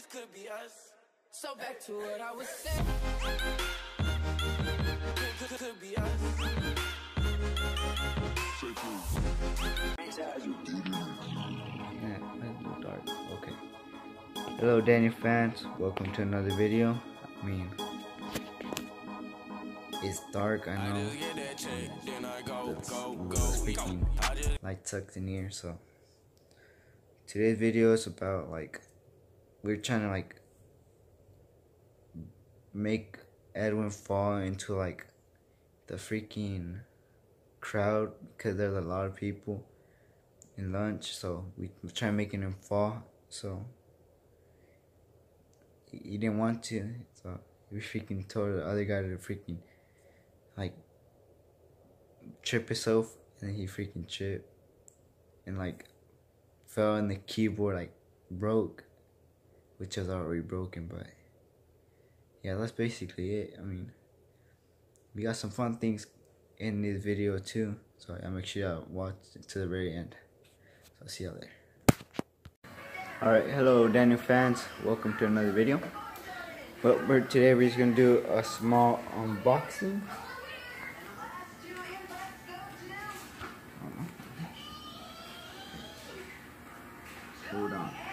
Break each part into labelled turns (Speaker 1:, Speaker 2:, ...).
Speaker 1: this could be us. So back to what I was saying. Could, could, could be us.
Speaker 2: Yeah, that's no dark. Okay. Hello, Daniel fans. Welcome to another video. I mean, it's dark. I know. It's a little speaking light tucked in here. So today's video is about like we're trying to like make Edwin fall into like the freaking crowd because there's a lot of people in lunch, so we try making him fall. So he, didn't want to, so we freaking told the other guy to freaking like trip himself, and he freaking tripped and like fell on the keyboard like broke, which was already broken, but yeah, that's basically it. I mean, we got some fun things in this video too, so I make sure you watch it to the very end. So see you later. Alright, hello Daniel fans, welcome to another video. But we're, today we're just gonna do a small unboxing. Hold on.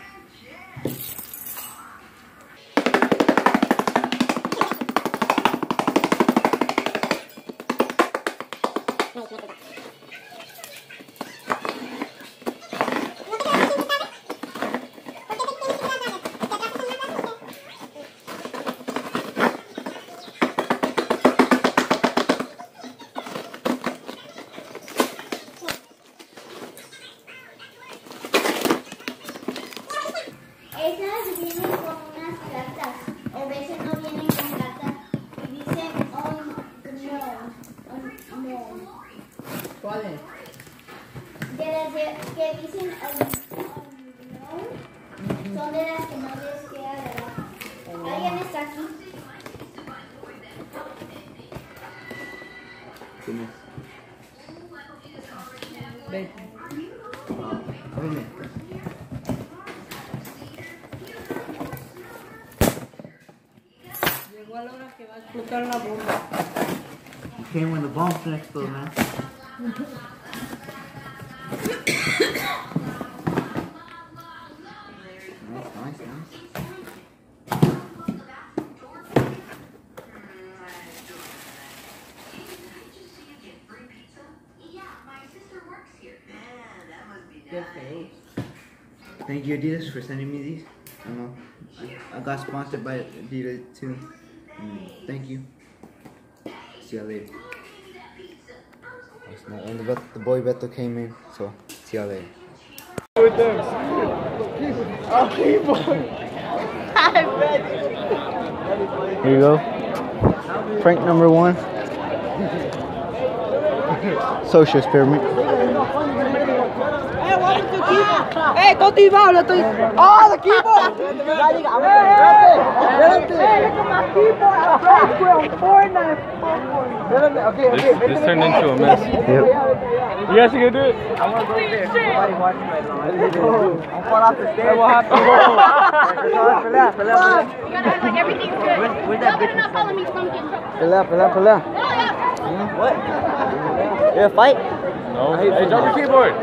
Speaker 2: ¿Quién es?
Speaker 3: Ven.
Speaker 2: Ábreme.
Speaker 3: Llegó la hora que va a explotar la bomba.
Speaker 2: Came when the bomb exploded, man. nice, nice, nice. Thank you, Adidas, for sending me these. I know I, got sponsored by Adidas too. Mm, thank you. See you later. That's not- And the, the boy Beto came in, so see you later. Here you go. Prank number one. Social experiment.
Speaker 3: ¡Eh, Totti, Pablo! Estoy... ¡Oh, the keyboard!
Speaker 4: This, this turned into a mess.
Speaker 2: Yep.
Speaker 4: You guys gonna do it?
Speaker 5: I'm fall off the stairs. What happened?
Speaker 6: You gotta like everything's good.
Speaker 5: Where's- where's that bitch? What? You gonna fight?
Speaker 4: No. Hey, drop your keyboard.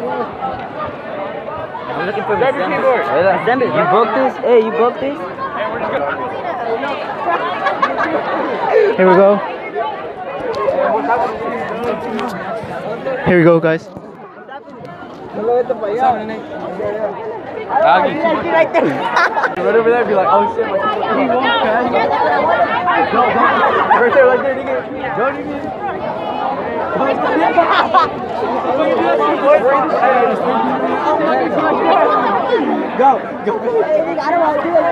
Speaker 5: I'm looking for
Speaker 4: Grab your
Speaker 5: December.
Speaker 4: keyboard.
Speaker 5: You broke this? Hey, you broke this?
Speaker 2: Here we go. Here we go, guys.
Speaker 4: Aggie. Right over there, be like, oh shit. My keyboard. Right there, right there, nigga. Don't even.
Speaker 5: Go, go. Hey, I don't want to do it.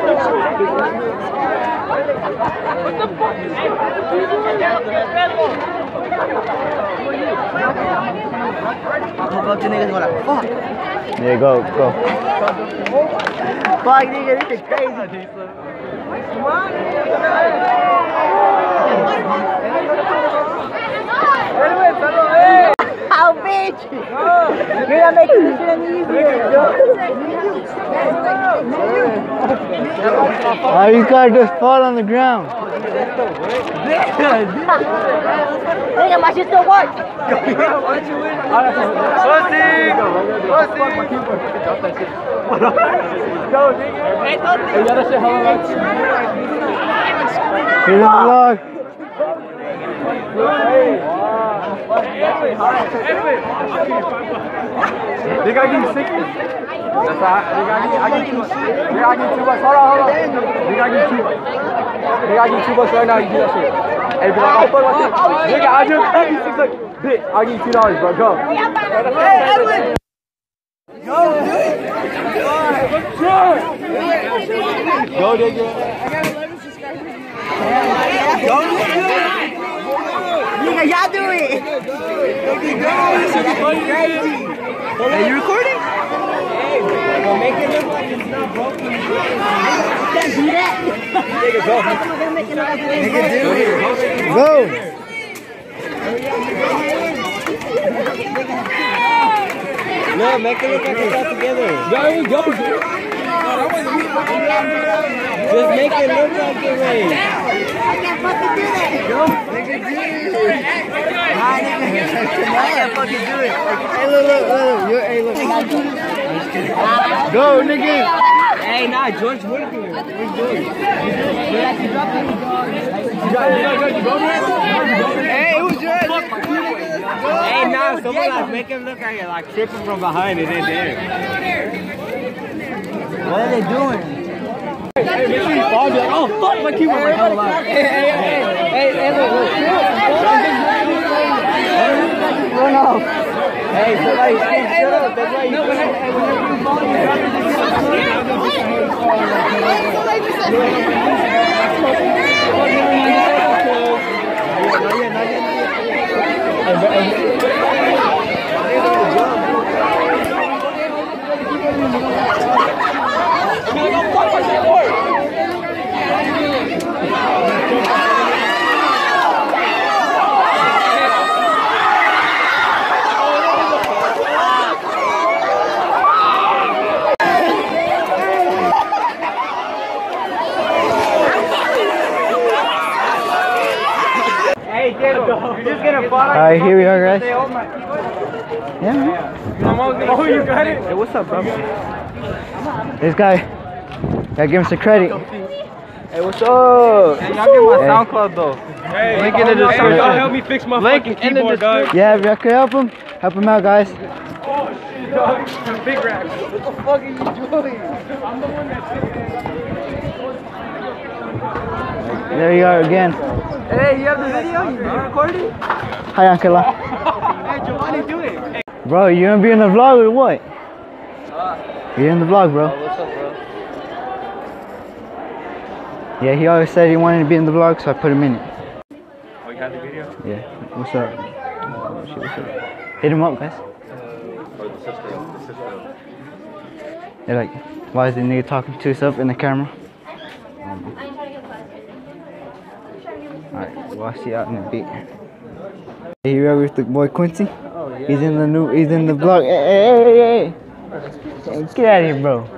Speaker 5: I'm gonna go to niggas go like, fuck.
Speaker 2: There you go, go.
Speaker 5: Fuck, nigga, this is crazy. How big
Speaker 3: bitch! You're not making this shit any easier.
Speaker 2: Oh, you gotta just fall on the ground.
Speaker 3: Nigga, my shit still works.
Speaker 4: Hey, yeah, that shit hella like.
Speaker 2: Here's the vlog.
Speaker 4: They give you 60. That's give, I they gotta two bucks. Hold on, hold two bucks. They two bucks right now. You do that shit. Like, six bucks. Bitch, I'll give two dollars, bro. Go. Hey, Edwin! Go, Go. Nigga,
Speaker 3: y'all do it.
Speaker 4: Hey, you recording?
Speaker 2: Go.
Speaker 5: No, make it look like it's all together.
Speaker 4: There we go, dude.
Speaker 5: Just make it look like it rained.
Speaker 6: I can't fucking do that.
Speaker 2: Hey, look, look, look. You're, hey, look. Go, nigga.
Speaker 5: Hey, nah, George would do it. He's doing it.
Speaker 2: Hey, it was George.
Speaker 5: Hey, nah, someone like make him look like like tripping from behind and then there.
Speaker 2: What are they doing?
Speaker 4: Hey, make sure you fall. Be like, oh, fuck, my keyboard went hella loud.
Speaker 2: Hey, hey, hey, hey, hey, look, look. Run off.
Speaker 5: Hey, so like, hey, shut up. That's why you
Speaker 4: No, whenever, hey, whenever you fall, you drop it.
Speaker 5: Hey, you're just gonna fall
Speaker 2: All right, here we are, guys. Yeah.
Speaker 4: Oh, you got it?
Speaker 5: Hey, what's up, bro?
Speaker 2: This guy. Gotta give him some credit.
Speaker 5: Hey, what's up? Hey, y'all get my
Speaker 2: Hey.
Speaker 5: SoundCloud though.
Speaker 4: Hey,
Speaker 5: Link in the
Speaker 4: hey,
Speaker 5: description.
Speaker 4: y'all help me fix my
Speaker 5: Link
Speaker 4: fucking
Speaker 5: in the
Speaker 4: keyboard, dog.
Speaker 2: Yeah, if y'all could help him, help him out, guys.
Speaker 4: Oh, shit, dog. Big rap. What the fuck are you doing? I'm the one that's
Speaker 2: There you are again.
Speaker 5: Hey, you have the video? You recording?
Speaker 2: Hi, Uncle.
Speaker 4: Hey, Giovanni, do it.
Speaker 2: Bro, you gonna be in the vlog or what? You're in the vlog, bro.
Speaker 5: What's up, bro?
Speaker 2: Yeah, he always said he wanted to be in the vlog, so I put him in it.
Speaker 4: oh, you have the video?
Speaker 2: Yeah. What's up? Oh, shit, what's up? Hit him up, guys. They're like, why is the nigga talking to himself in the camera? Um, Alright, I'll out in a bit. Hey, you with the boy Quincy?
Speaker 5: Oh, yeah.
Speaker 2: He's in the new, he's in the vlog. Hey, hey, hey, hey. Get out of here, bro.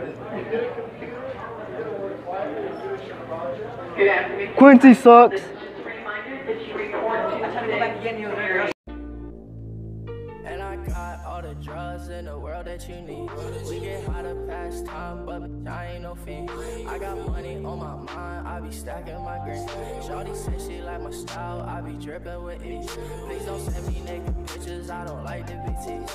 Speaker 2: Quincy sucks.
Speaker 1: All the drugs in the world that you need. We get high to pass time, but bitch, I ain't no fee. I got money on my mind, I be stacking my green. Shawty said she like my style, I be dripping with ease. Please don't send me naked pictures, I don't like be teased.